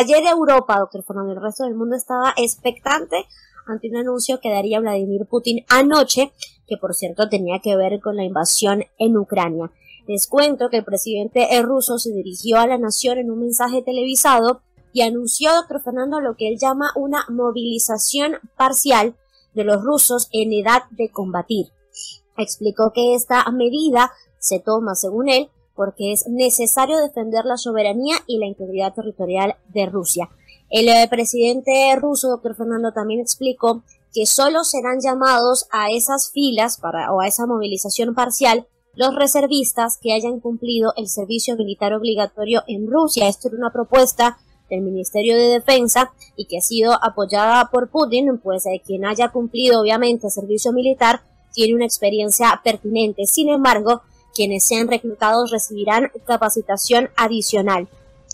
ayer Europa, doctor Fernando, el resto del mundo estaba expectante ante un anuncio que daría Vladimir Putin anoche, que por cierto tenía que ver con la invasión en Ucrania. Les cuento que el presidente ruso se dirigió a la nación en un mensaje televisado y anunció, doctor Fernando, lo que él llama una movilización parcial de los rusos en edad de combatir. Explicó que esta medida se toma, según él, porque es necesario defender la soberanía y la integridad territorial de Rusia. El eh, presidente ruso, doctor Fernando, también explicó que solo serán llamados a esas filas para, o a esa movilización parcial los reservistas que hayan cumplido el servicio militar obligatorio en Rusia. Esto era una propuesta del Ministerio de Defensa y que ha sido apoyada por Putin, pues eh, quien haya cumplido obviamente servicio militar tiene una experiencia pertinente. Sin embargo, quienes sean reclutados recibirán capacitación adicional.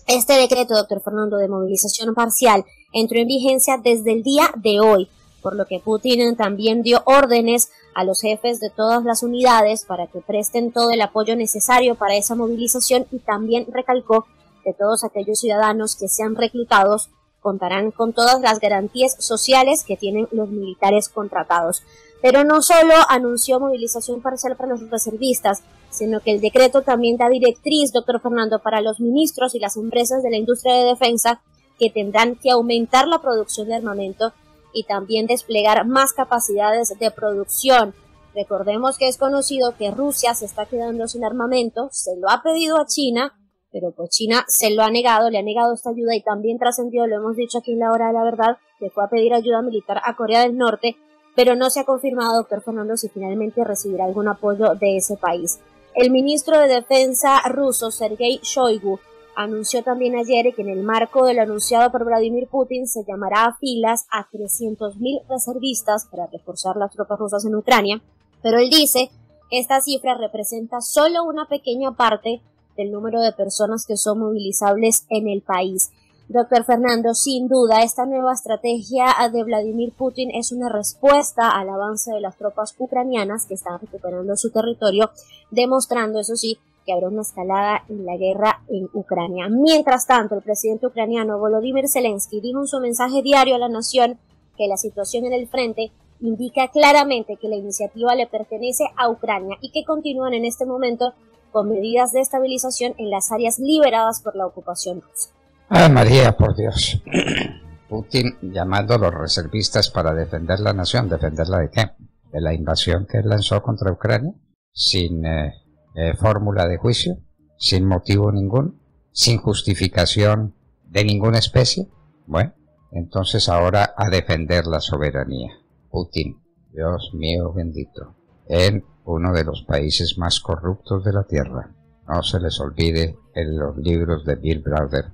Este decreto, doctor Fernando, de movilización parcial entró en vigencia desde el día de hoy, por lo que Putin también dio órdenes a los jefes de todas las unidades para que presten todo el apoyo necesario para esa movilización y también recalcó que todos aquellos ciudadanos que sean reclutados contarán con todas las garantías sociales que tienen los militares contratados. Pero no solo anunció movilización parcial para los reservistas, sino que el decreto también da directriz, doctor Fernando, para los ministros y las empresas de la industria de defensa que tendrán que aumentar la producción de armamento y también desplegar más capacidades de producción. Recordemos que es conocido que Rusia se está quedando sin armamento, se lo ha pedido a China, pero pues China se lo ha negado, le ha negado esta ayuda y también trascendió, lo hemos dicho aquí en la hora de la verdad, que fue a pedir ayuda militar a Corea del Norte, pero no se ha confirmado, doctor Fernando, si finalmente recibirá algún apoyo de ese país. El ministro de Defensa ruso, Sergei Shoigu, anunció también ayer que en el marco de lo anunciado por Vladimir Putin se llamará a filas a 300.000 reservistas para reforzar las tropas rusas en Ucrania, pero él dice que esta cifra representa solo una pequeña parte del número de personas que son movilizables en el país. Doctor Fernando, sin duda, esta nueva estrategia de Vladimir Putin es una respuesta al avance de las tropas ucranianas que están recuperando su territorio, demostrando, eso sí, que habrá una escalada en la guerra en Ucrania. Mientras tanto, el presidente ucraniano Volodymyr Zelensky dijo en su mensaje diario a la nación que la situación en el frente indica claramente que la iniciativa le pertenece a Ucrania y que continúan en este momento con medidas de estabilización en las áreas liberadas por la ocupación rusa. Ah, María, por Dios. Putin llamando a los reservistas para defender la nación. ¿Defenderla de qué? ¿De la invasión que lanzó contra Ucrania? Sin eh, eh, fórmula de juicio, sin motivo ningún, sin justificación de ninguna especie. Bueno, entonces ahora a defender la soberanía. Putin, Dios mío bendito, en uno de los países más corruptos de la Tierra. No se les olvide en los libros de Bill Browder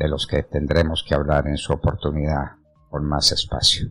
de los que tendremos que hablar en su oportunidad con más espacio.